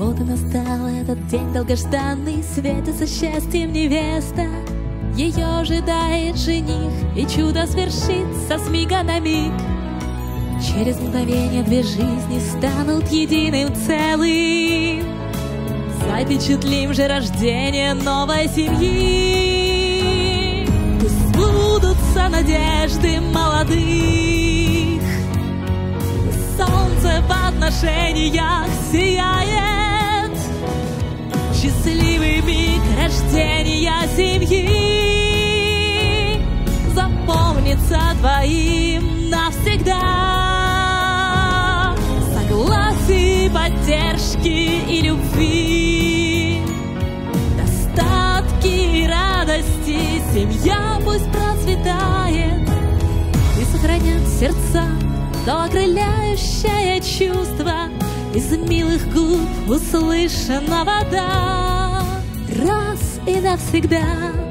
Вот и настал этот день долгожданный, Светится счастьем невеста. Ее ожидает жених, и чудо свершится с мига на миг. Через мгновение две жизни станут единым целым. Запечатлим же рождение новой семьи. И сбудутся надежды молодых. Солнце в отношениях Счастливый миг рождения семьи. Запомнится двоим навсегда. Согласие, поддержки и любви, достатки и радости, семья пусть процветает. И сохранят сердца то окрыляющее чувство. Из милых губ услышанного да раз и навсегда.